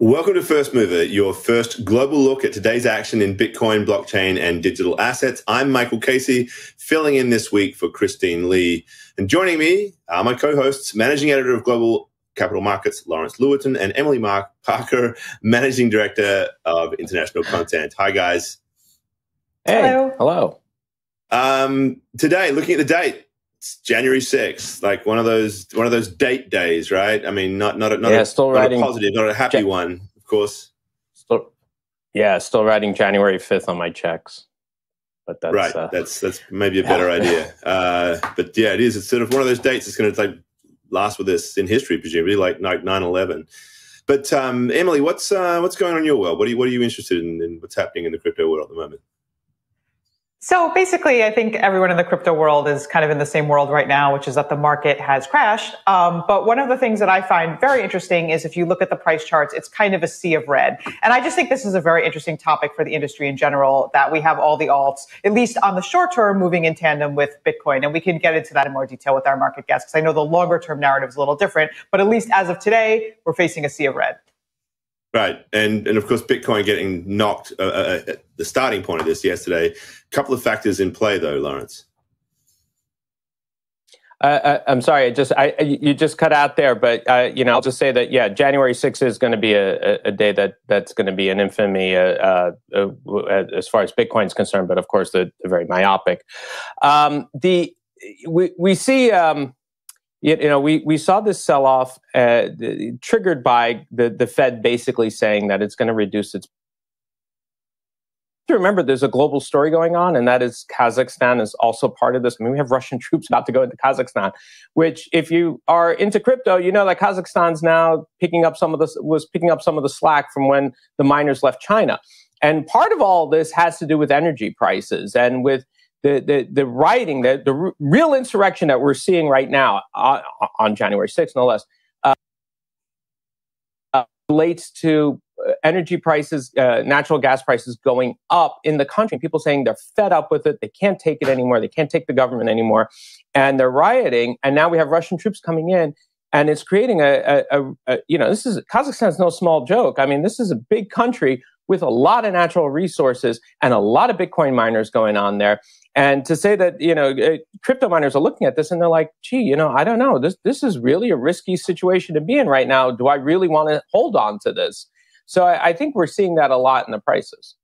Welcome to First Mover, your first global look at today's action in Bitcoin, blockchain, and digital assets. I'm Michael Casey, filling in this week for Christine Lee. And joining me are my co hosts, Managing Editor of Global Capital Markets, Lawrence Lewitinn, and Emily Mark Parker, Managing Director of International Content. Hi, guys. Hey. Hello. Hello. Um, today, looking at the date, it's January 6th, like one of those one of those date days, right? I mean, not not a, not, yeah, a, still not writing, a positive, not a happy one, of course. Still, yeah, still writing January 5th on my checks. But that's right. Uh, that's that's maybe a better idea. Uh, but yeah, it is. It's sort of one of those dates. It's going to like last with us in history, presumably, like like nine eleven. But um, Emily, what's uh, what's going on in your world? What are you what are you interested in, in what's happening in the crypto world at the moment? So basically, I think everyone in the crypto world is kind of in the same world right now, which is that the market has crashed. Um, but one of the things that I find very interesting is if you look at the price charts, it's kind of a sea of red. And I just think this is a very interesting topic for the industry in general, that we have all the alts, at least on the short term, moving in tandem with Bitcoin. And we can get into that in more detail with our market guests, because I know the longer term narrative is a little different. But at least as of today, we're facing a sea of red. Right, and and of course, Bitcoin getting knocked uh, uh, at the starting point of this yesterday. A couple of factors in play, though, Lawrence. Uh, I'm sorry, I just I you just cut out there, but uh, you know I'll just say that yeah, January 6th is going to be a, a, day that that's going to be an infamy uh, uh, as far as Bitcoin is concerned, but of course the, the very myopic. Um, the we we see. Um, you, know, we, we saw this sell off uh, triggered by the, the Fed basically saying that it's going to reduce its. Remember, there's a global story going on, and that is Kazakhstan is also part of this. I mean, we have Russian troops about to go into Kazakhstan, which, if you are into crypto, you know that Kazakhstan's now picking up some of the was picking up some of the slack from when the miners left China. And part of all this has to do with energy prices and with the, the, the writing, the, the r- real insurrection that we're seeing right now on, on January 6th, no less, uh, uh, relates to uh, energy prices, uh, natural gas prices going up in the country. People saying they're fed up with it. They can't take it anymore. They can't take the government anymore. And they're rioting. And now we have Russian troops coming in. And it's creating a, a, a, a you know, this is Kazakhstan's no small joke. I mean, this is a big country with a lot of natural resources and a lot of Bitcoin miners going on there. And to say that, you know, uh, crypto miners are looking at this and they're like, gee, you know, I don't know. This, this is really a risky situation to be in right now. Do I really want to hold on to this? So I, I think we're seeing that a lot in the prices.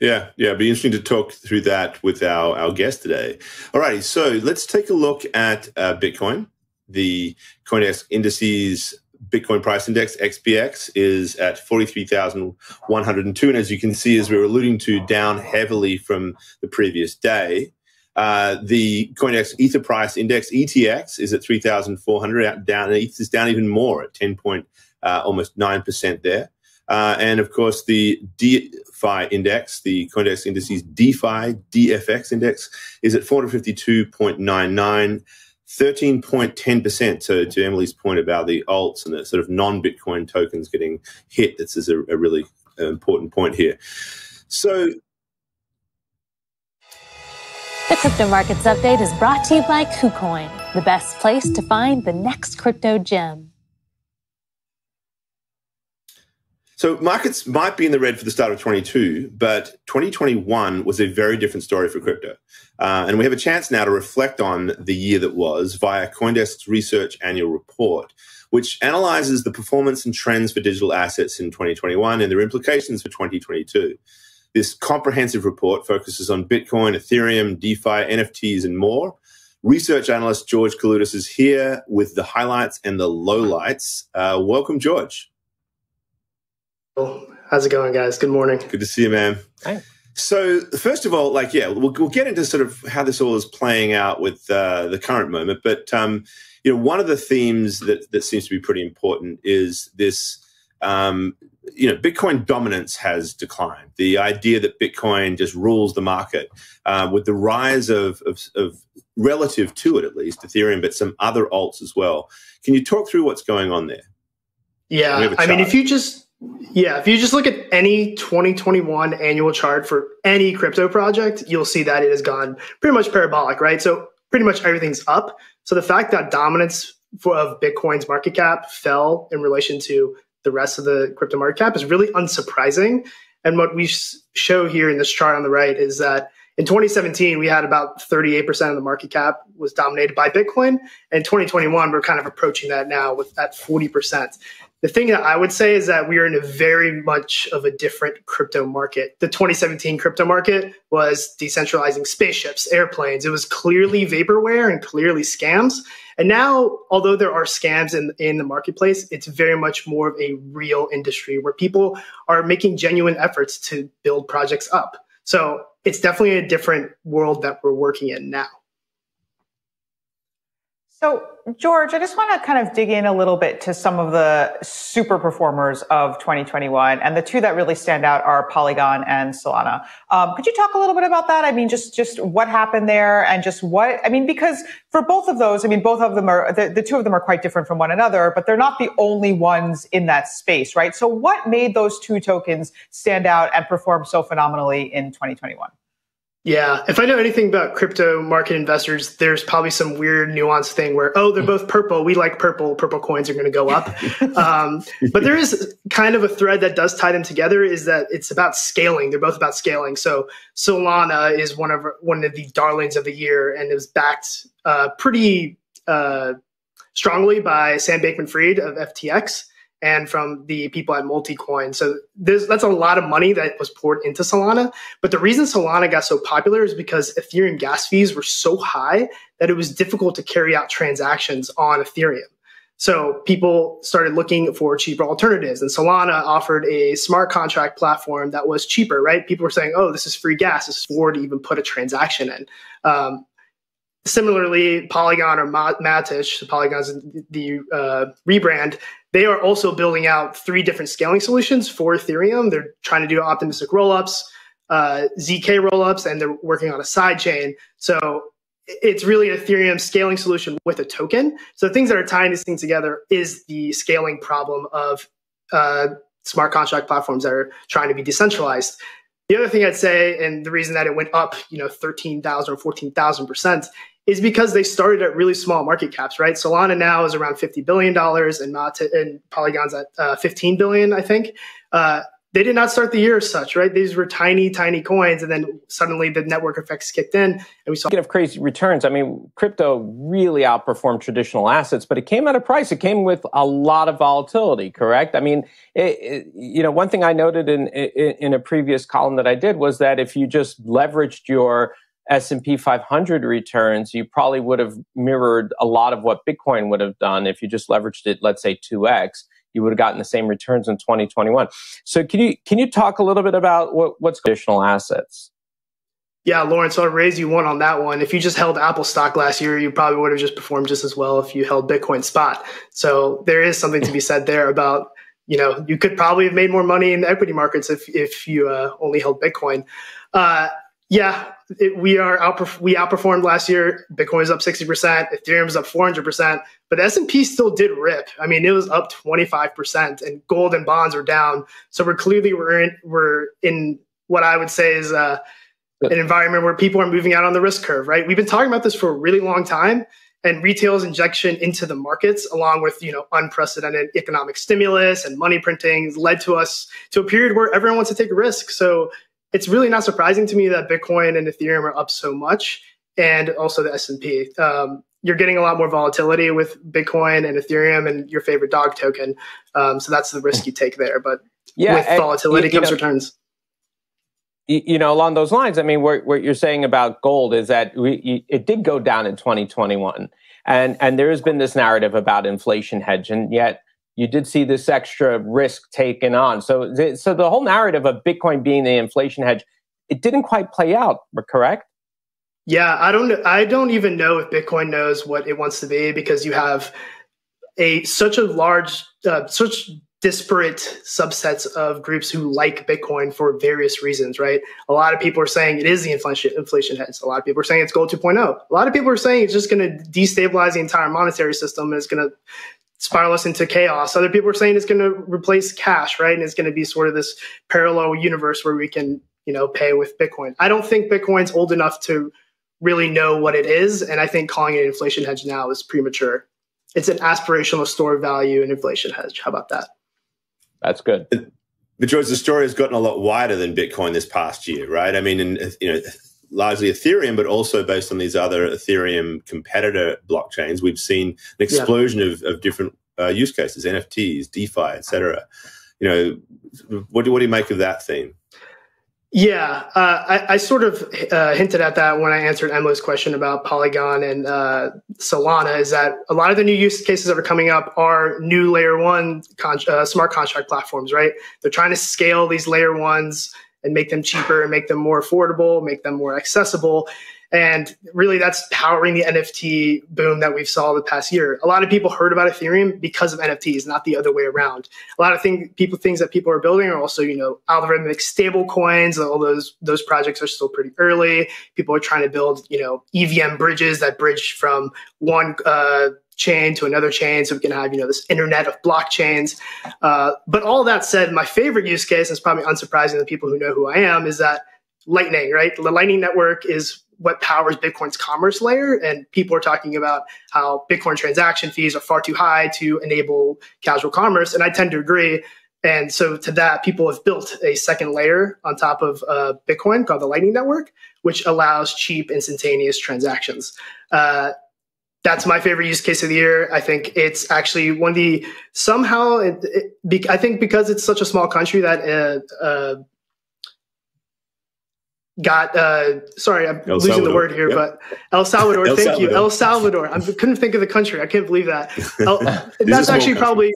Yeah, yeah, it'd be interesting to talk through that with our, our guest today. All righty, so let's take a look at uh, Bitcoin. The CoinDesk indices Bitcoin price index, XBX, is at 43,102. And as you can see, as we were alluding to, down heavily from the previous day. Uh, the CoinDesk Ether price index, ETX, is at 3,400, down, ETH is down even more at 10 point, uh, almost 9% there. Uh, and of course, the DeFi index, the CoinDesk indices DeFi, DFX index, is at 452.99. 13.10%. to to Emily's point about the alts and the sort of non Bitcoin tokens getting hit, this is a, a really uh, important point here. So, the Crypto Markets Update is brought to you by KuCoin, the best place to find the next crypto gem. So markets might be in the red for the start of 22, but 2021 was a very different story for crypto. Uh, and we have a chance now to reflect on the year that was via Coindesk's research annual report, which analyzes the performance and trends for digital assets in 2021 and their implications for 2022. This comprehensive report focuses on Bitcoin, Ethereum, DeFi, NFTs, and more. Research analyst George Kaloudis is here with the highlights and the lowlights. Uh, welcome, George. How's it going, guys? Good morning. Good to see you, man. Hi. So, first of all, like, yeah, we'll, we'll get into sort of how this all is playing out with uh, the current moment. But, um, you know, one of the themes that, that seems to be pretty important is this, um, you know, Bitcoin dominance has declined. The idea that Bitcoin just rules the market uh, with the rise of, of, of, relative to it, at least, Ethereum, but some other alts as well. Can you talk through what's going on there? Yeah. I mean, if you just yeah, if you just look at any 2021 annual chart for any crypto project, you'll see that it has gone pretty much parabolic, right? So pretty much everything's up. So the fact that dominance for, of Bitcoin's market cap fell in relation to the rest of the crypto market cap is really unsurprising. And what we show here in this chart on the right is that in 2017, we had about 38% of the market cap was dominated by Bitcoin. And in 2021, we're kind of approaching that now with that 40%. The thing that I would say is that we are in a very much of a different crypto market. The 2017 crypto market was decentralizing spaceships, airplanes. It was clearly vaporware and clearly scams. And now, although there are scams in, in the marketplace, it's very much more of a real industry where people are making genuine efforts to build projects up. So it's definitely a different world that we're working in now. So, George, I just want to kind of dig in a little bit to some of the super performers of 2021, and the two that really stand out are Polygon and Solana. Um, could you talk a little bit about that? I mean, just just what happened there, and just what I mean, because for both of those, I mean, both of them are the, the two of them are quite different from one another, but they're not the only ones in that space, right? So, what made those two tokens stand out and perform so phenomenally in 2021? Yeah, if I know anything about crypto market investors, there's probably some weird nuance thing where, oh, they're both purple. We like purple. Purple coins are going to go up. um, but there is kind of a thread that does tie them together is that it's about scaling. They're both about scaling. So Solana is one of one of the darlings of the year and it was backed uh, pretty uh, strongly by Sam Bankman-Fried of FTX and from the people at Multicoin. So that's a lot of money that was poured into Solana. But the reason Solana got so popular is because Ethereum gas fees were so high that it was difficult to carry out transactions on Ethereum. So people started looking for cheaper alternatives, and Solana offered a smart contract platform that was cheaper. Right? People were saying, "Oh, this is free gas. This is for to even put a transaction in." Um, similarly, Polygon or Matic, Polygon's the uh, rebrand, they are also building out three different scaling solutions for Ethereum. They're trying to do optimistic rollups, uh, ZK rollups, and they're working on a side chain. So it's really an Ethereum scaling solution with a token. So things that are tying these things together is the scaling problem of uh, smart contract platforms that are trying to be decentralized. The other thing I'd say, and the reason that it went up, you know, 13,000 or 14,000 percent is because they started at really small market caps, right? Solana now is around $50 billion and, not and Polygon's at uh, 15 billion, I think. Uh, they did not start the year as such, right? These were tiny, tiny coins, and then suddenly the network effects kicked in, and we saw. Speaking of crazy returns, I mean, crypto really outperformed traditional assets, but it came at a price. It came with a lot of volatility, correct? I mean, it, it, you know, one thing I noted in, in in a previous column that I did was that if you just leveraged your S&P 500 returns, you probably would have mirrored a lot of what Bitcoin would have done if you just leveraged it, let's say 2x. You would have gotten the same returns in 2021. So can you can you talk a little bit about what, what's additional assets? Yeah, Lawrence, I'll raise you one on that one. If you just held Apple stock last year, you probably would have just performed just as well if you held Bitcoin spot. So there is something to be said there about, you know, you could probably have made more money in equity markets if, if you uh, only held Bitcoin. Uh, yeah, it, we are outperf- we outperformed last year. Bitcoin is up sixty percent. Ethereum is up four hundred percent. But S and P still did rip. I mean, it was up twenty five percent, and gold and bonds are down. So we're clearly we're in we're in what I would say is uh, an environment where people are moving out on the risk curve. Right? We've been talking about this for a really long time. And retail's injection into the markets, along with you know unprecedented economic stimulus and money printing, led to us to a period where everyone wants to take a risk. So it's really not surprising to me that Bitcoin and Ethereum are up so much, and also the S and P. Um, you're getting a lot more volatility with Bitcoin and Ethereum and your favorite dog token. Um, so that's the risk you take there. But yeah, with volatility and, comes know, returns. You know, along those lines, I mean, what, what you're saying about gold is that we, it did go down in 2021, and and there has been this narrative about inflation hedge, and yet you did see this extra risk taken on. So, so the whole narrative of Bitcoin being the inflation hedge, it didn't quite play out. Correct? Yeah, I don't. I don't even know if Bitcoin knows what it wants to be because you have a such a large, uh, such disparate subsets of groups who like Bitcoin for various reasons, right? A lot of people are saying it is the inflation inflation hedge. A lot of people are saying it's gold 2.0. A lot of people are saying it's just going to destabilize the entire monetary system and it's going to spiral us into chaos. Other people are saying it's going to replace cash, right? And it's going to be sort of this parallel universe where we can, you know, pay with Bitcoin. I don't think Bitcoin's old enough to really know what it is, and I think calling it an inflation hedge now is premature. It's an aspirational store of value and inflation hedge. How about that? That's good. But George, the story has gotten a lot wider than Bitcoin this past year, right? I mean, and, you know, largely Ethereum, but also based on these other Ethereum competitor blockchains, we've seen an explosion yeah. of, of different uh, use cases, NFTs, DeFi, etc. You know, what do, what do you make of that theme? Yeah, uh, I, I, sort of uh, hinted at that when I answered Emily's question about Polygon and uh, Solana. Is that a lot of the new use cases that are coming up are new layer one con- uh, smart contract platforms, right? They're trying to scale these layer ones and make them cheaper and make them more affordable, make them more accessible. And really, that's powering the NFT boom that we've saw the past year. A lot of people heard about Ethereum because of NFTs, not the other way around. A lot of thing, people things that people are building are also, you know, algorithmic stable coins. All those those projects are still pretty early. People are trying to build, you know, EVM bridges that bridge from one uh, chain to another chain, so we can have, you know, this internet of blockchains. Uh, but all that said, my favorite use case, and it's probably unsurprising to people who know who I am, is that Lightning, right? The Lightning Network is what powers Bitcoin's commerce layer. And people are talking about how Bitcoin transaction fees are far too high to enable casual commerce. And I tend to agree. And so to that, people have built a second layer on top of uh, Bitcoin called the Lightning Network, which allows cheap, instantaneous transactions. Uh, that's my favorite use case of the year. I think it's actually one of the somehow. It, it, be, I think because it's such a small country that uh, uh got uh sorry i'm El losing Salvador. the word here yep. but el salvador el thank salvador. you el salvador i couldn't think of the country i can't believe that el, that's actually probably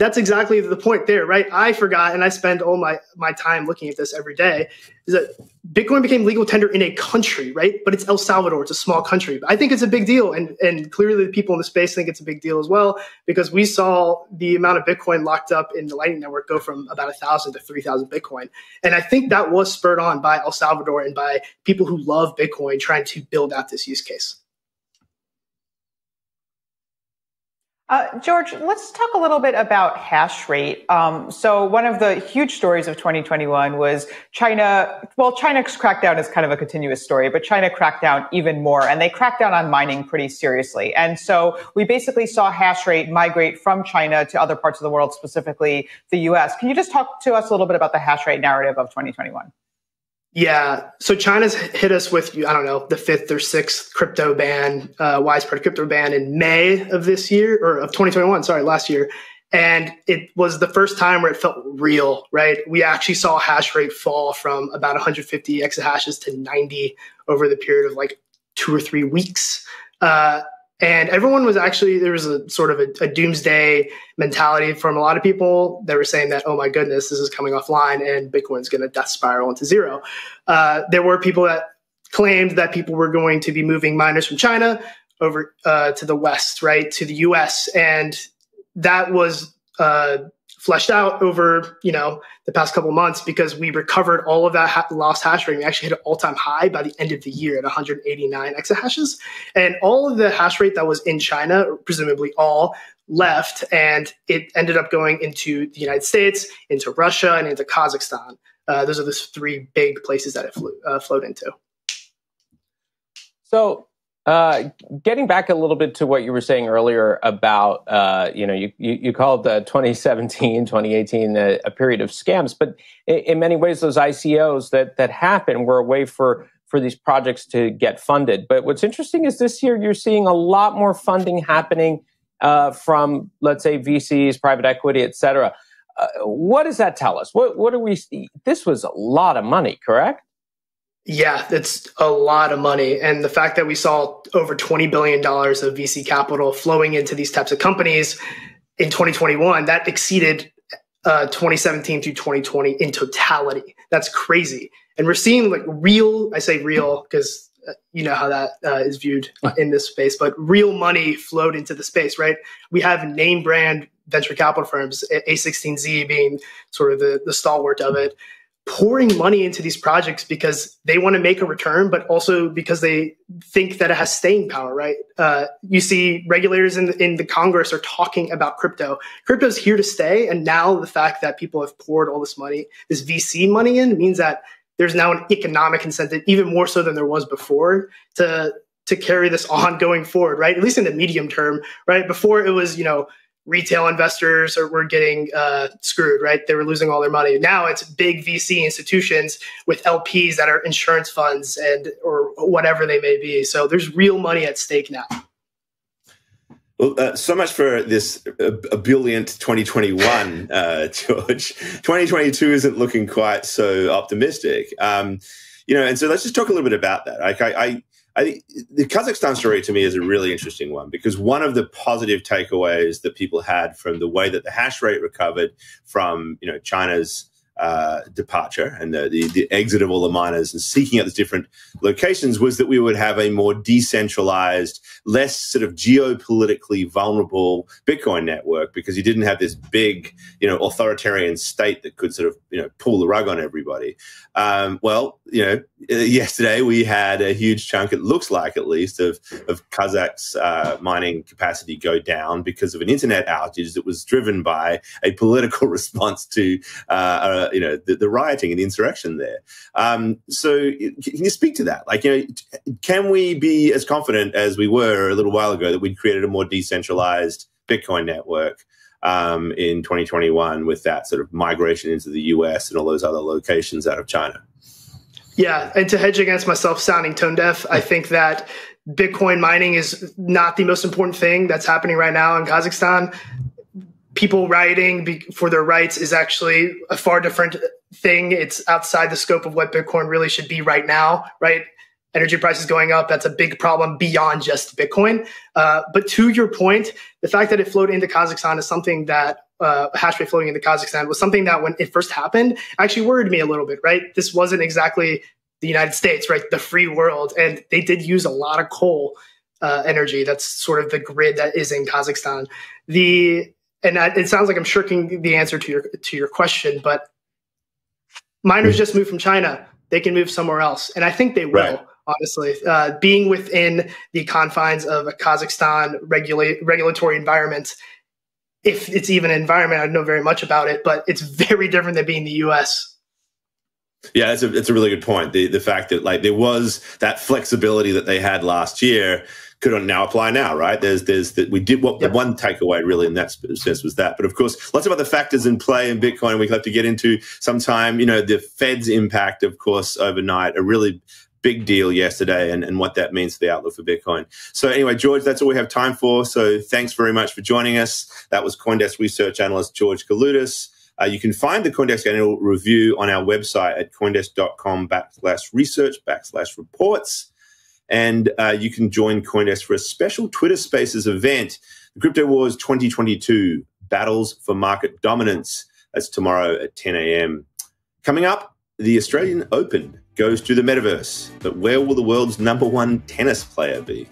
that's exactly the point there, right? I forgot, and I spend all my my time looking at this every day. Is that Bitcoin became legal tender in a country, right? But it's El Salvador; it's a small country. But I think it's a big deal, and and clearly the people in the space think it's a big deal as well because we saw the amount of Bitcoin locked up in the Lightning Network go from about a thousand to three thousand Bitcoin, and I think that was spurred on by El Salvador and by people who love Bitcoin trying to build out this use case. Uh, George, let's talk a little bit about hash rate. Um, so one of the huge stories of 2021 was China. Well, China's crackdown is kind of a continuous story, but China cracked down even more, and they cracked down on mining pretty seriously. And so we basically saw hash rate migrate from China to other parts of the world, specifically the U.S. Can you just talk to us a little bit about the hash rate narrative of 2021? Yeah. So China's hit us with, I don't know, the fifth or sixth crypto ban, uh, widespread crypto ban in May of this year or of 2021, sorry, last year. And it was the first time where it felt real, right? We actually saw hash rate fall from about 150 exahashes to 90 over the period of like two or three weeks. Uh, and everyone was actually, there was a sort of a, a, doomsday mentality from a lot of people that were saying that, oh my goodness, this is coming offline and Bitcoin's going to death spiral into zero. Uh, there were people that claimed that people were going to be moving miners from China over uh, to the West, right, to the US. And that was uh, fleshed out over you know the past couple months because we recovered all of that ha- lost hash rate. We actually hit an all-time high by the end of the year at 189 exahashes, and all of the hash rate that was in China, presumably all, left, and it ended up going into the United States, into Russia, and into Kazakhstan. Uh, those are the three big places that it flew, uh, flowed into. So uh, getting back a little bit to what you were saying earlier about, uh, you know, you, you, you called uh, 2017, 2018 a, a, period of scams, but in, in, many ways, those ICOs that that happened were a way for for these projects to get funded. But what's interesting is this year you're seeing a lot more funding happening uh, from, let's say, VCs, private equity, et cetera. Uh, what does that tell us? What what do we? This was a lot of money, correct? Yeah, it's a lot of money. And the fact that we saw over $20 billion of VC capital flowing into these types of companies in 2021, that exceeded uh, 2017 through 2020 in totality. That's crazy. And we're seeing like real, I say real because uh, you know how that uh, is viewed in this space, but real money flowed into the space, right? We have name brand venture capital firms, A16Z being sort of the, the stalwart of it pouring money into these projects because they want to make a return, but also because they think that it has staying power, right? Uh, you see regulators in the, in the Congress are talking about crypto. Crypto is here to stay. And now the fact that people have poured all this money, this VC money in means that there's now an economic incentive, even more so than there was before to, to carry this on going forward, right? At least in the medium term, right? Before it was, you know, retail investors are, were getting uh, screwed, right? They were losing all their money. Now it's big VC institutions with LPs that are insurance funds and or whatever they may be. So there's real money at stake now. Well, uh, so much for this uh, ebullient 2021, uh, George. 2022 isn't looking quite so optimistic. Um, you know, and so let's just talk a little bit about that. Like, I, I, I think the Kazakhstan story to me is a really interesting one because one of the positive takeaways that people had from the way that the hash rate recovered from, you know, China's uh, departure and the, the, the, exit of all the miners and seeking out these different locations was that we would have a more decentralized, less sort of geopolitically vulnerable Bitcoin network because you didn't have this big, you know, authoritarian state that could sort of, you know, pull the rug on everybody. Um, well, you know, uh, yesterday we had a huge chunk, it looks like at least, of, of Kazakh's uh, mining capacity go down because of an internet outage that was driven by a political response to, uh, you know, the, the, rioting and the insurrection there. Um, so can you speak to that? Like, you know, can we be as confident as we were a little while ago that we'd created a more decentralized Bitcoin network? Um, in 2021, with that sort of migration into the US and all those other locations out of China. Yeah, and to hedge against myself sounding tone deaf, I think that Bitcoin mining is not the most important thing that's happening right now in Kazakhstan. People rioting for their rights is actually a far different thing. It's outside the scope of what Bitcoin really should be right now, right? Energy prices going up, that's a big problem beyond just Bitcoin. Uh, but to your point, the fact that it flowed into Kazakhstan is something that uh, hash rate flowing into Kazakhstan was something that when it first happened actually worried me a little bit, right? This wasn't exactly the United States, right? The free world. And they did use a lot of coal uh, energy. That's sort of the grid that is in Kazakhstan. The and I, it sounds like I'm shirking the answer to your to your question, but miners just moved from China. They can move somewhere else, and I think they will. Right. Honestly, uh, being within the confines of a Kazakhstan regulate regulatory environment if it's even an environment, I don't know very much about it, but it's very different than being the US. Yeah, that's a, it's a really good point. The, the fact that like there was that flexibility that they had last year could now apply now, right? There's, there's that we did what the one takeaway really in that sense was that. But of course, lots of other factors in play in Bitcoin we have to get into sometime. You know, the Fed's impact, of course, overnight, a really big deal yesterday and, and what that means for the outlook for Bitcoin. So anyway, George, that's all we have time for. So thanks very much for joining us. That was Coindesk research analyst George Kaloudis. Uh, you can find the Coindesk annual review on our website at coindesk.com backslash research backslash reports. And uh, you can join Coindesk for a special Twitter Spaces event, the Crypto Wars 2022 Battles for Market Dominance. That's tomorrow at 10 a.m. Coming up, the Australian Open goes to the metaverse. But where will the world's number one tennis player be?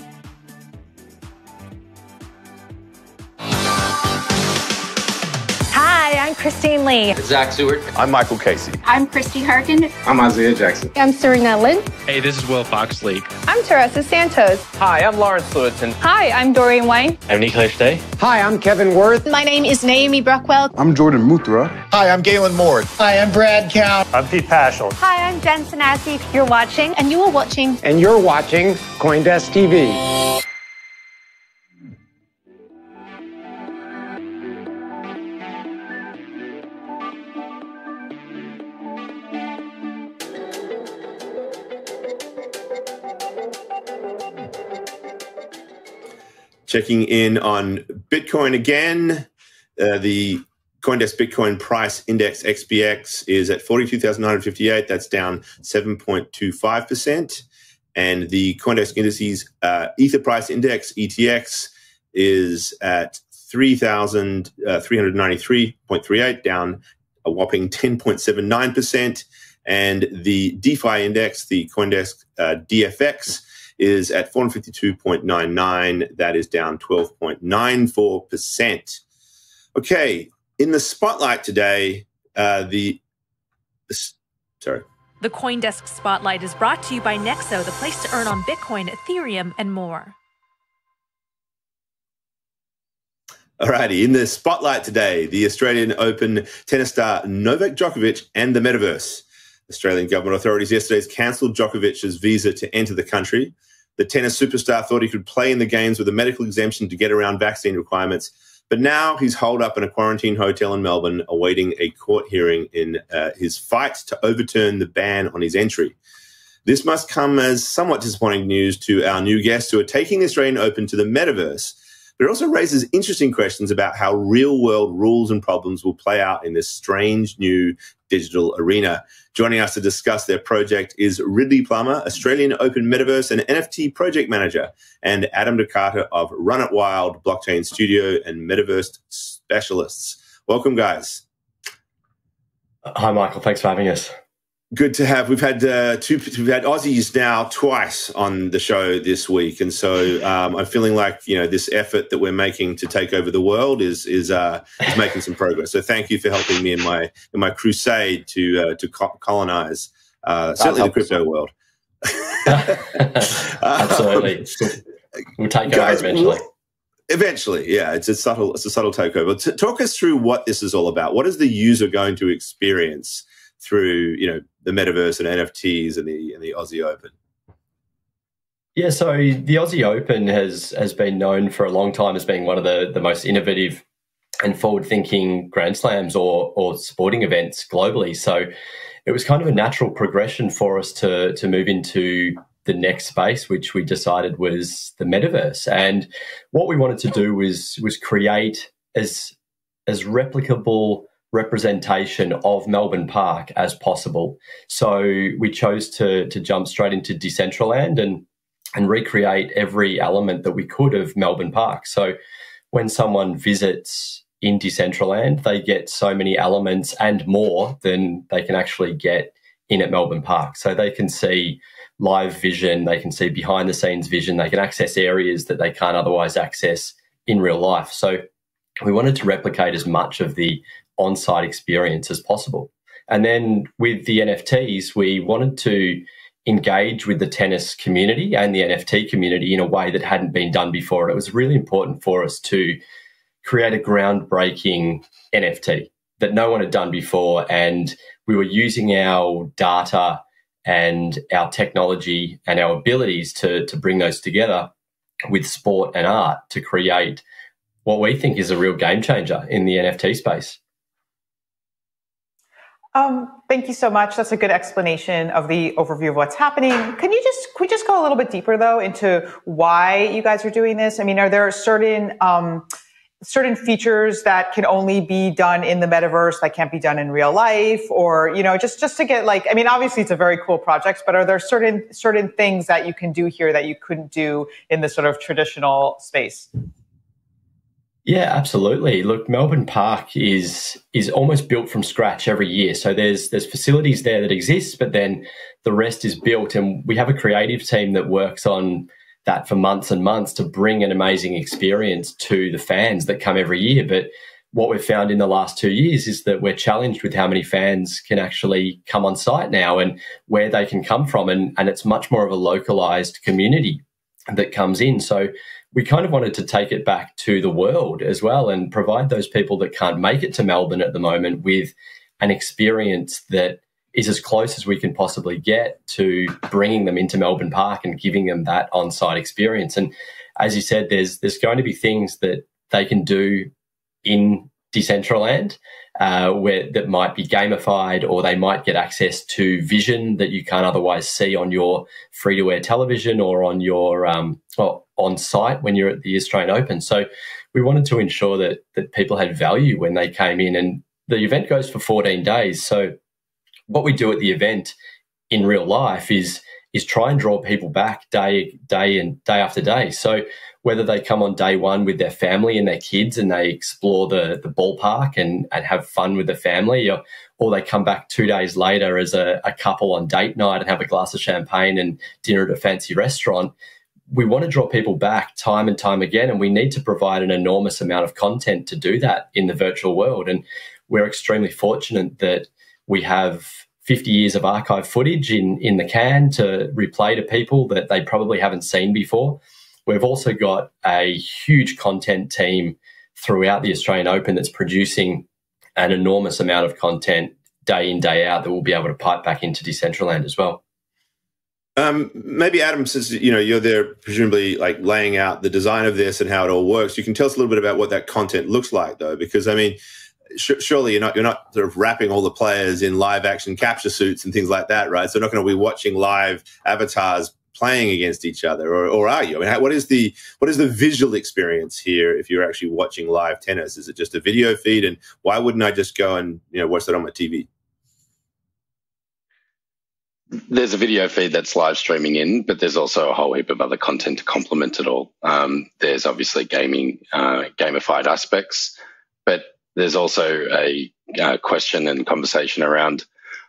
Christine Lee. Zach Seward. I'm Michael Casey. I'm Christy Harkin. I'm Isaiah Jackson. I'm Serena Lynn. Hey, this is Will Foxley. I'm Teresa Santos. Hi, I'm Lawrence Lewitinn. Hi, I'm Dorian Wayne. I'm Nicholas Day. Hi, I'm Kevin Worth. My name is Naomi Brockwell. I'm Jordan Muthra. Hi, I'm Galen Moore. Hi, I'm Brad Count. I'm Pete Paschal. Hi, I'm Jen Sanasie. You're watching. And you are watching. And you're watching Coindesk TV. Checking in on Bitcoin again. Uh, the Coindesk Bitcoin Price Index XBX is at 42,958. That's down 7.25%. And the Coindesk Indices uh, Ether Price Index, ETX, is at 3,393.38, uh, down a whopping 10.79%. And the DeFi Index, the Coindesk uh, DFX, is at 452.99. That is down 12.94%. Okay, in the spotlight today, uh, the, the sorry. The Coindesk Spotlight is brought to you by Nexo, the place to earn on Bitcoin, Ethereum, and more. Alrighty, in the spotlight today, the Australian Open tennis star Novak Djokovic and the metaverse. Australian government authorities yesterday cancelled Djokovic's visa to enter the country. The tennis superstar thought he could play in the games with a medical exemption to get around vaccine requirements, But now he's holed up in a quarantine hotel in Melbourne, awaiting a court hearing in uh, his fight to overturn the ban on his entry. This must come as somewhat disappointing news to our new guests who are taking the Australian Open to the metaverse. But it also raises interesting questions about how real world rules and problems will play out in this strange new digital arena. Joining us to discuss their project is Ridley Plummer, Australian Open Metaverse and NFT project manager, and Adam De Cata of Run It Wild, blockchain studio and metaverse specialists. Welcome, guys. Hi, Michael. Thanks for having us. Good to have. We've had uh, two. We've had Aussies now twice on the show this week, and so um, I'm feeling like you know this effort that we're making to take over the world is is uh, is making some progress. So thank you for helping me in my in my crusade to uh, to co- colonize uh, certainly the crypto world. Absolutely, we'll take over eventually. Eventually, yeah, it's a subtle it's a subtle takeover. T- talk us through what this is all about. What is the user going to experience? through you know the metaverse and NFTs and the and the Aussie Open? Yeah, so the Aussie Open has has been known for a long time as being one of the the most innovative and forward thinking Grand Slams or or sporting events globally. So it was kind of a natural progression for us to to move into the next space, which we decided was the metaverse. And what we wanted to do was was create as as replicable representation of Melbourne Park as possible. So we chose to to jump straight into Decentraland and and recreate every element that we could of Melbourne Park. So when someone visits in Decentraland, they get so many elements and more than they can actually get in at Melbourne Park. So they can see live vision, they can see behind the scenes vision, they can access areas that they can't otherwise access in real life. So we wanted to replicate as much of the on site experience as possible. And then with the NFTs, we wanted to engage with the tennis community and the NFT community in a way that hadn't been done before. And it was really important for us to create a groundbreaking NFT that no one had done before. And we were using our data and our technology and our abilities to, to bring those together with sport and art to create what we think is a real game changer in the NFT space. Um, thank you so much. That's a good explanation of the overview of what's happening. Can you just, can we just go a little bit deeper though into why you guys are doing this? I mean, are there certain, um, certain features that can only be done in the metaverse that can't be done in real life or you know just just to get like i mean obviously it's a very cool project but are there certain certain things that you can do here that you couldn't do in the sort of traditional space yeah, absolutely. Look, Melbourne Park is is almost built from scratch every year. So there's there's facilities there that exist, but then the rest is built, and we have a creative team that works on that for months and months to bring an amazing experience to the fans that come every year. But what we've found in the last two years is that we're challenged with how many fans can actually come on site now and where they can come from, and and it's much more of a localized community that comes in. So we kind of wanted to take it back to the world as well and provide those people that can't make it to Melbourne at the moment with an experience that is as close as we can possibly get to bringing them into Melbourne Park and giving them that on-site experience. And as you said, there's there's going to be things that they can do in Decentraland uh, where that might be gamified, or they might get access to vision that you can't otherwise see on your free-to-air television or on your um, well, on site when you're at the Australian Open. So we wanted to ensure that that people had value when they came in, and the event goes for 14 days. So what we do at the event in real life is is try and draw people back day day and day after day. So whether they come on day one with their family and their kids and they explore the the ballpark and, and have fun with the family, or, or they come back two days later as a, a couple on date night and have a glass of champagne and dinner at a fancy restaurant we want to draw people back time and time again, and we need to provide an enormous amount of content to do that in the virtual world. And we're extremely fortunate that we have 50 years of archive footage in, in the can to replay to people that they probably haven't seen before. We've also got a huge content team throughout the Australian Open that's producing an enormous amount of content day in, day out that we'll be able to pipe back into Decentraland as well. Um, maybe Adam, since you know you're there, presumably like laying out the design of this and how it all works, you can tell us a little bit about what that content looks like, though, because I mean, sh- surely you're not you're not sort of wrapping all the players in live action capture suits and things like that, right? So, not going to be watching live avatars playing against each other, or, or are you? I mean, how, what is the what is the visual experience here if you're actually watching live tennis? Is it just a video feed, and why wouldn't I just go and you know watch that on my TV? There's a video feed that's live streaming in, but there's also a whole heap of other content to complement it all. Um, there's obviously gaming, uh, gamified aspects, but there's also a uh, question and conversation around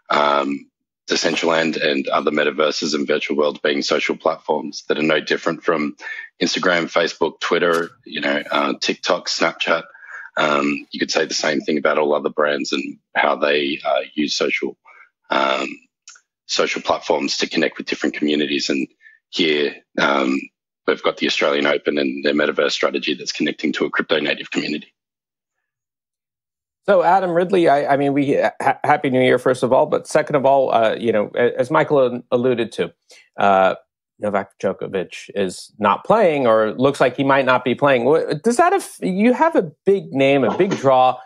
um, Decentraland and other metaverses and virtual worlds being social platforms that are no different from Instagram, Facebook, Twitter, you know, uh, TikTok, Snapchat. Um, you could say the same thing about all other brands and how they uh, use social um, social platforms to connect with different communities. And here um, we've got the Australian Open and their metaverse strategy that's connecting to a crypto native community. So, Adam Ridley, I, I mean, we ha- happy New Year first of all, but second of all, uh, you know, as Michael alluded to, uh, Novak Djokovic is not playing, or looks like he might not be playing. Does that if you have a big name, a big draw,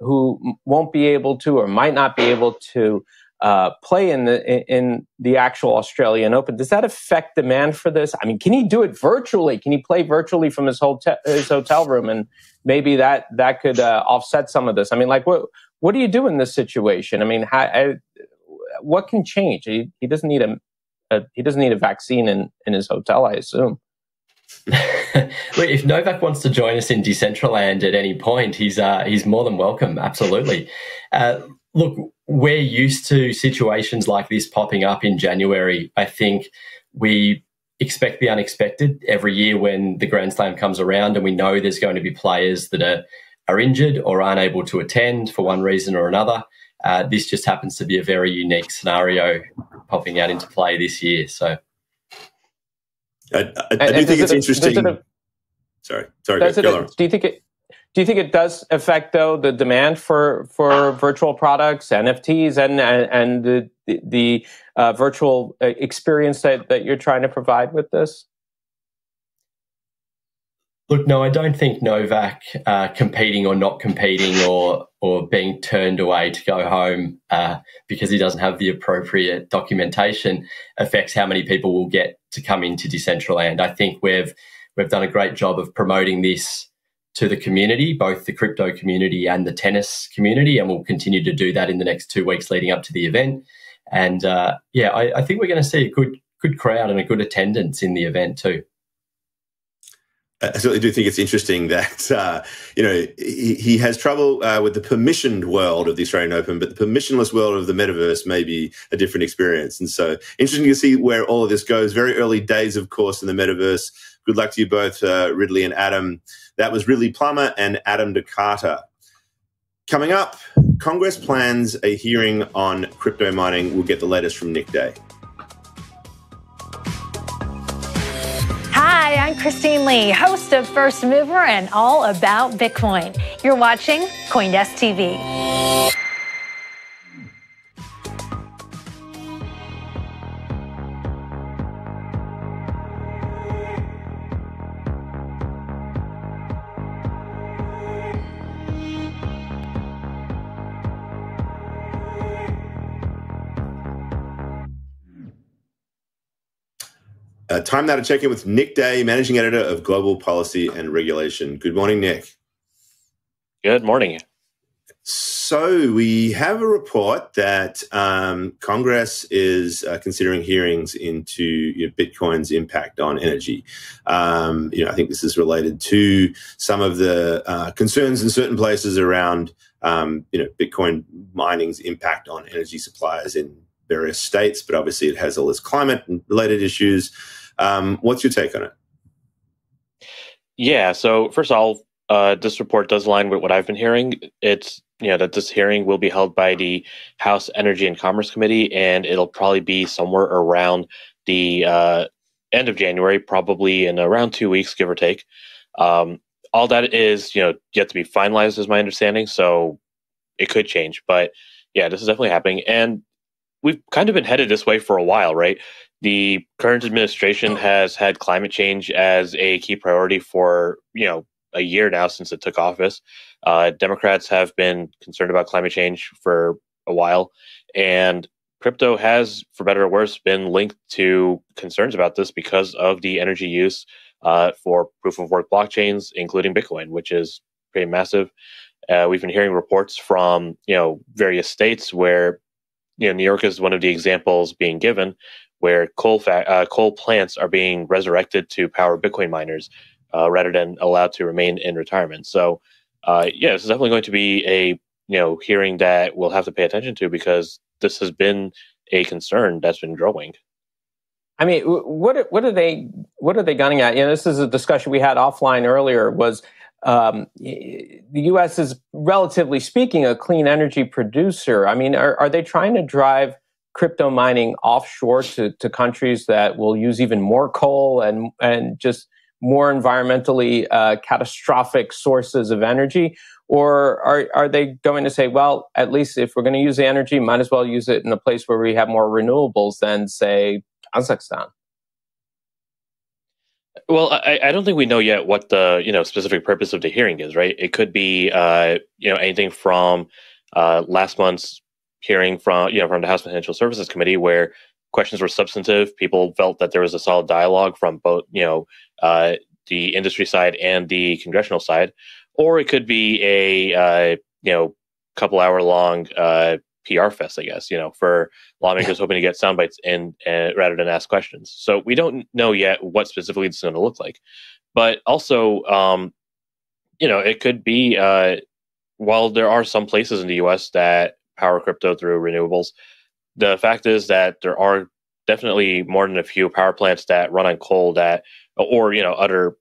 who won't be able to or might not be able to uh, play in the in the actual Australian Open. Does that affect demand for this? I mean, can he do it virtually? Can he play virtually from his hotel his hotel room, and maybe that that could uh, offset some of this? I mean, like what what do you do in this situation? I mean, how, I, what can change? He, he doesn't need a, a, he doesn't need a vaccine in in his hotel, I assume. Look, if Novak wants to join us in Decentraland at any point, he's uh, he's more than welcome. Absolutely. Uh, look, we're used to situations like this popping up in January. I think we expect the unexpected every year when the Grand Slam comes around, and we know there's going to be players that are, are injured or aren't able to attend for one reason or another. Uh, this just happens to be a very unique scenario popping out into play this year. So, I, I, I do think it's interesting. A, sorry, sorry. Go, go do you think it? Do you think it does affect though the demand for for virtual products, NFTs, and and, and the the uh, virtual uh, experience that, that you're trying to provide with this? Look, no, I don't think Novak uh, competing or not competing or or being turned away to go home uh, because he doesn't have the appropriate documentation affects how many people will get to come into Decentraland. I think we've we've done a great job of promoting this to the community, both the crypto community and the tennis community, and we'll continue to do that in the next two weeks leading up to the event. And uh, yeah, I, I, think we're going to see a good good crowd and a good attendance in the event too. I certainly do think it's interesting that uh, you know he, he has trouble uh, with the permissioned world of the Australian Open, but the permissionless world of the metaverse may be a different experience. And so, interesting to see where all of this goes. Very early days, of course, in the metaverse. Good luck to you both, uh, Ridley and Adam. That was Ridley Plummer and Adam De Cata. Coming up, Congress plans a hearing on crypto mining. We'll get the latest from Nik De. Hi, I'm Christine Lee, host of First Mover and all about Bitcoin. You're watching Coindesk TV. Uh, time now to check in with Nik De, managing editor of Global Policy and Regulation. Good morning, Nick. Good morning. So we have a report that um, Congress is uh, considering hearings into you know, Bitcoin's impact on energy. Um, you know, I think this is related to some of the uh, concerns in certain places around um, you know Bitcoin mining's impact on energy suppliers in various states, but obviously it has all this climate related issues. Um, what's your take on it? Yeah. So first of all, uh, this report does align with what I've been hearing. It's you know that this hearing will be held by the House Energy and Commerce Committee, and it'll probably be somewhere around the uh, end of January, probably in around two weeks, give or take. Um, all that is you know yet to be finalized, is my understanding. So it could change, but yeah, this is definitely happening, and we've kind of been headed this way for a while, right? The current administration has had climate change as a key priority for you know a year now since it took office. Uh, Democrats have been concerned about climate change for a while, and crypto has, for better or worse, been linked to concerns about this because of the energy use uh, for proof of work blockchains, including Bitcoin, which is pretty massive. Uh, we've been hearing reports from you know various states where you know New York is one of the examples being given where coal fa- uh, coal plants are being resurrected to power Bitcoin miners uh, rather than allowed to remain in retirement. So, uh, yeah, this is definitely going to be a you know hearing that we'll have to pay attention to because this has been a concern that's been growing. I mean, what what are they what are they gunning at? You know, this is a discussion we had offline earlier. Was um, the U.S. is relatively speaking a clean energy producer. I mean, are, are they trying to drive crypto mining offshore to, to countries that will use even more coal and and just more environmentally uh, catastrophic sources of energy? Or are, are they going to say, well, at least if we're going to use the energy, might as well use it in a place where we have more renewables than, say, Kazakhstan? Well, I, I, don't think we know yet what the you know specific purpose of the hearing is. Right? It could be uh, you know anything from uh, last month's hearing from you know from the House Financial Services Committee where questions were substantive. People felt that there was a solid dialogue from both you know uh, the industry side and the congressional side, or it could be a uh, you know couple hour long uh, PR fest, I guess, you know, for lawmakers hoping to get sound bites and uh, rather than ask questions. So we don't know yet what specifically it's going to look like. But also, um, you know, it could be, uh, while there are some places in the US that power crypto through renewables. The fact is that there are definitely more than a few power plants that run on coal that, or you know, other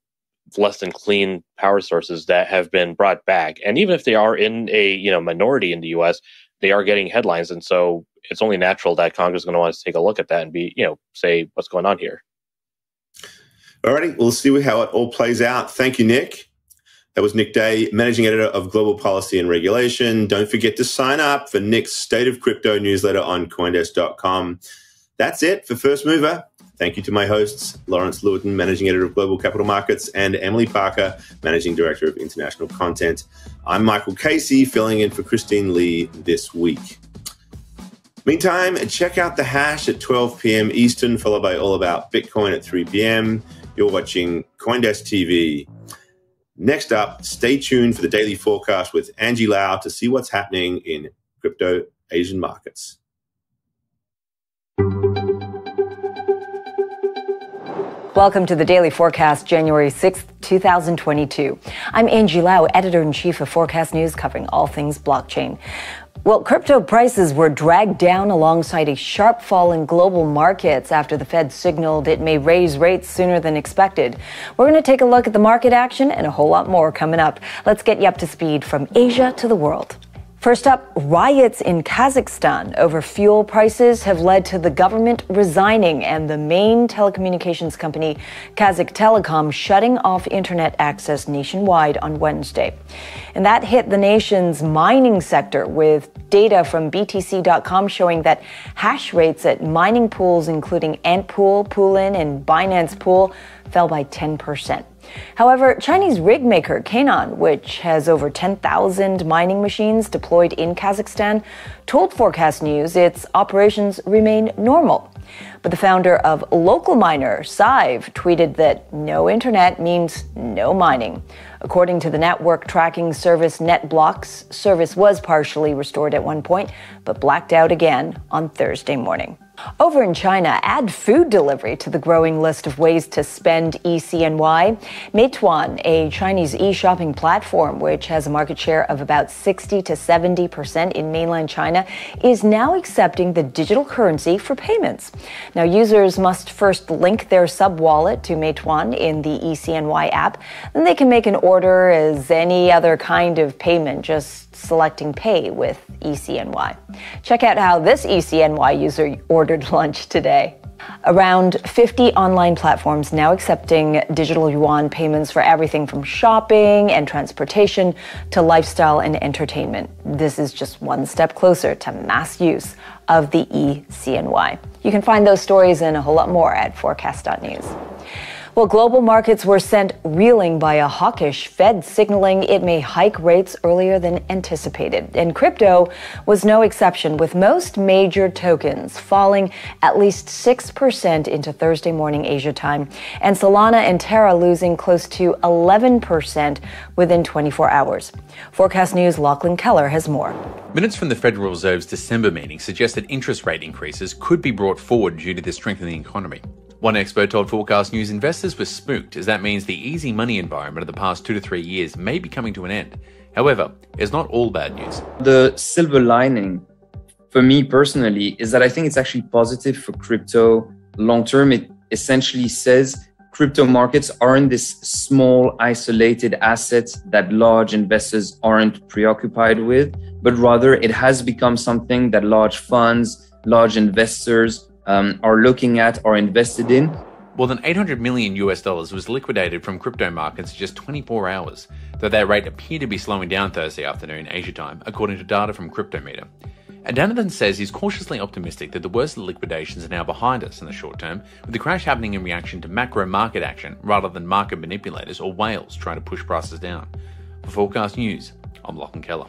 less than clean power sources that have been brought back. And even if they are in a you know minority in the U.S., they are getting headlines, and so it's only natural that Congress is going to want to take a look at that and be you know say what's going on here. Alrighty, we'll see how it all plays out. Thank you, Nik. That was Nik De, Managing Editor of Global Policy and Regulation. Don't forget to sign up for Nik's State of Crypto newsletter on Coindesk.com. That's it for First Mover. Thank you to my hosts, Lawrence Lewitinn, Managing Editor of Global Capital Markets, and Emily Parker, Managing Director of International Content. I'm Michael Casey, filling in for Christine Lee this week. Meantime, check out the hash at 12 p.m. Eastern, followed by All About Bitcoin at 3 p.m. You're watching Coindesk TV. Next up, stay tuned for the daily forecast with Angie Lau to see what's happening in crypto Asian markets. Welcome to the Daily Forecast, January 6th, 2022. I'm Angie Lau, editor in chief of Forecast News, covering all things blockchain. Well, crypto prices were dragged down alongside a sharp fall in global markets after the Fed signaled it may raise rates sooner than expected. We're going to take a look at the market action and a whole lot more coming up. Let's get you up to speed from Asia to the world. First up, riots in Kazakhstan over fuel prices have led to the government resigning and the main telecommunications company, Kazakhtelecom, shutting off internet access nationwide on Wednesday. And that hit the nation's mining sector with data from BTC.com showing that hash rates at mining pools, including Antpool, Poolin, and Binance Pool, fell by 10%. However, Chinese rig maker Canaan, which has over 10,000 mining machines deployed in Kazakhstan, told Forecast News its operations remain normal. But the founder of Local Miner, Sive, tweeted that no internet means no mining. According to the network tracking service NetBlocks, service was partially restored at one point, but blacked out again on Thursday morning. Over in China, add food delivery to the growing list of ways to spend ECNY. Meituan, a Chinese e-shopping platform which has a market share of about 60 to 70 percent in mainland China, is now accepting the digital currency for payments. Now, users must first link their sub wallet to Meituan in the ECNY app. Then they can make an order as any other kind of payment, just selecting pay with ECNY. Check out how this ECNY user ordered lunch today. Around 50 online platforms now accepting digital yuan payments for everything from shopping and transportation to lifestyle and entertainment. This is just one step closer to mass use of the eCNY. You can find those stories and a whole lot more at forecast.news. Well, global markets were sent reeling by a hawkish Fed signaling it may hike rates earlier than anticipated. And crypto was no exception, with most major tokens falling at least 6% into Thursday morning Asia time, and Solana and Terra losing close to 11% within 24 hours. Forecast News' Lachlan Keller has more. Minutes from the Federal Reserve's December meeting suggest that interest rate increases could be brought forward due to the strengthening economy. One expert told Forecast News investors were spooked, as that means the easy money environment of the past two to three years may be coming to an end. However, it's not all bad news. The silver lining for me personally is that I think it's actually positive for crypto long term. It essentially says crypto markets aren't this small, isolated asset that large investors aren't preoccupied with, but rather it has become something that large funds, large investors, um, are looking at or invested in. More than 800 million US dollars was liquidated from crypto markets in just 24 hours, though that rate appeared to be slowing down Thursday afternoon Asia time, according to data from Cryptometer. Adanadan says he's cautiously optimistic that the worst of the liquidations are now behind us in the short term, with the crash happening in reaction to macro market action rather than market manipulators or whales trying to push prices down. For Forecast News, I'm Lachlan Keller.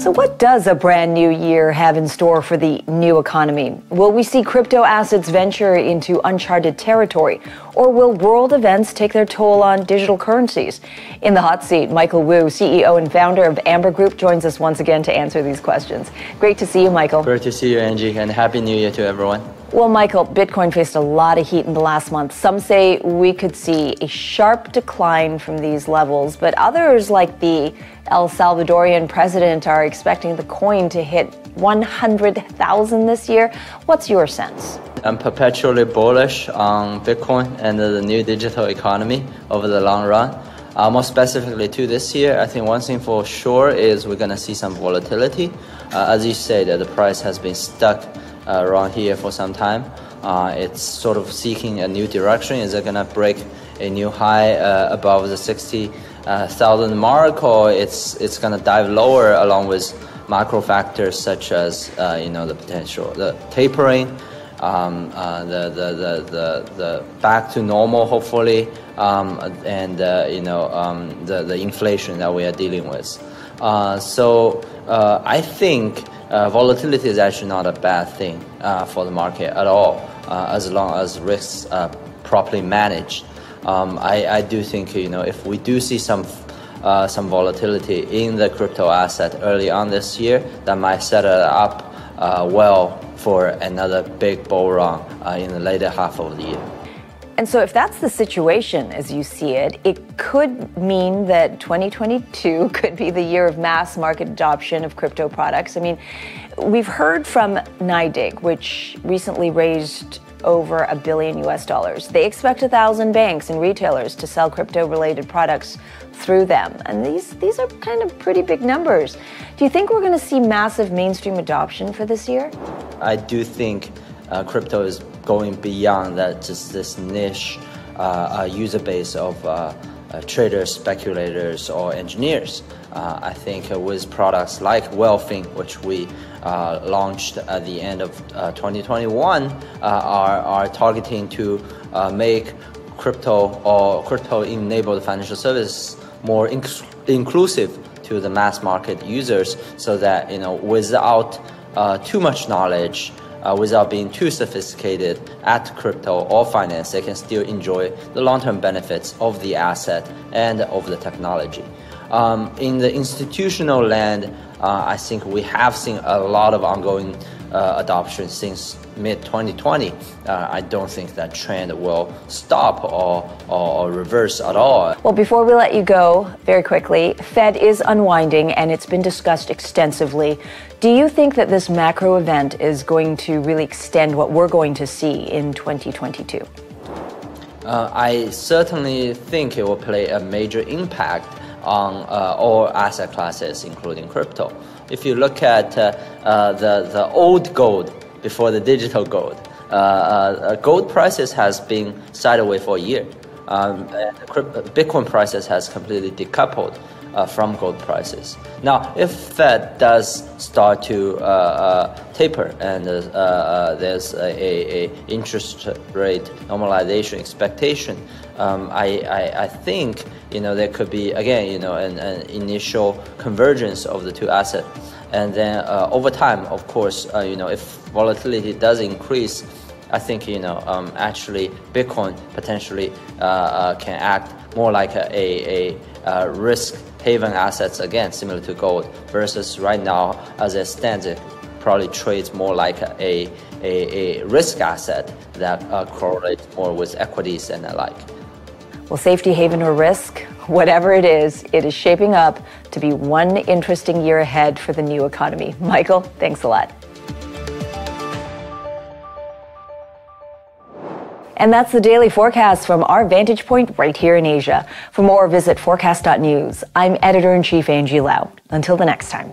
So, what does a brand new year have in store for the new economy? Will we see crypto assets venture into uncharted territory? Or will world events take their toll on digital currencies? In the hot seat, Michael Wu, CEO and founder of Amber Group, joins us once again to answer these questions. Great to see you, Michael. Great to see you, Angie, and Happy New Year to everyone. Well, Michael, Bitcoin faced a lot of heat in the last month. Some say we could see a sharp decline from these levels, but others, like the El Salvadorian president, are expecting the coin to hit 100,000 this year. What's your sense? I'm perpetually bullish on Bitcoin and the new digital economy over the long run. Uh, more specifically to this year, I think one thing for sure is we're going to see some volatility. Uh, as you said, the price has been stuck uh, around here for some time. Uh, it's sort of seeking a new direction. Is it going to break a new high uh, above the 60,000 mark, or it's it's going to dive lower along with macro factors such as you know the potential the tapering, um, uh, the, the, the, the, back to normal, hopefully, um, and uh, you know um, the, the inflation that we are dealing with. Uh, so I think uh, volatility is actually not a bad thing uh, for the market at all, uh, as long as risks are properly managed. Um, I, I, do think you know if we do see some uh, some volatility in the crypto asset early on this year, that might set it up uh, well for another big bull run uh, in the later half of the year. And so, if that's the situation as you see it, it could mean that 2022 could be the year of mass market adoption of crypto products. I mean, we've heard from NYDIG, which recently raised over a billion US dollars. They expect a thousand banks and retailers to sell crypto related products through them. And these, these are kind of pretty big numbers. Do you think we're going to see massive mainstream adoption for this year? I do think uh, crypto is going beyond that just this niche uh, uh, user base of uh, traders, speculators, or engineers. I think with products like Whalefin, which we launched at the end of 2021, are, are targeting to make crypto or crypto-enabled financial services more inc- inclusive to the mass market users, so that you know without uh, too much knowledge uh, without being too sophisticated at crypto or finance, they can still enjoy the long-term benefits of the asset and of the technology. Um, in the institutional land, uh, I think we have seen a lot of ongoing uh, adoption since mid 2020. Uh, I don't think that trend will stop or, or, or, reverse at all. Well, before we let you go, very quickly, Fed is unwinding and it's been discussed extensively. Do you think that this macro event is going to really extend what we're going to see in 2022? Uh, I certainly think it will play a major impact on uh, all asset classes, including crypto. If you look at uh, uh the, the old gold before the digital gold. Uh, gold prices has been sideways for a year. Um, Bitcoin prices has completely decoupled uh, from gold prices. Now, if Fed does start to uh, uh, taper and uh, uh, there's a, a, interest rate normalization expectation, um, I, I, I, think you know there could be again you know an, an initial convergence of the two assets, and then uh, over time, of course, you know if volatility does increase. I think you know um, actually Bitcoin potentially can act more like a, a, a risk haven assets again, similar to gold, versus right now as it stands, it probably trades more like a, a, a risk asset that uh, correlates more with equities and the like. Well, safety haven or risk, whatever it is, it is shaping up to be one interesting year ahead for the new economy. Michael, thanks a lot. And that's the daily forecast from our vantage point right here in Asia. For more, visit forecast.news. I'm editor in chief Angie Lau. Until the next time.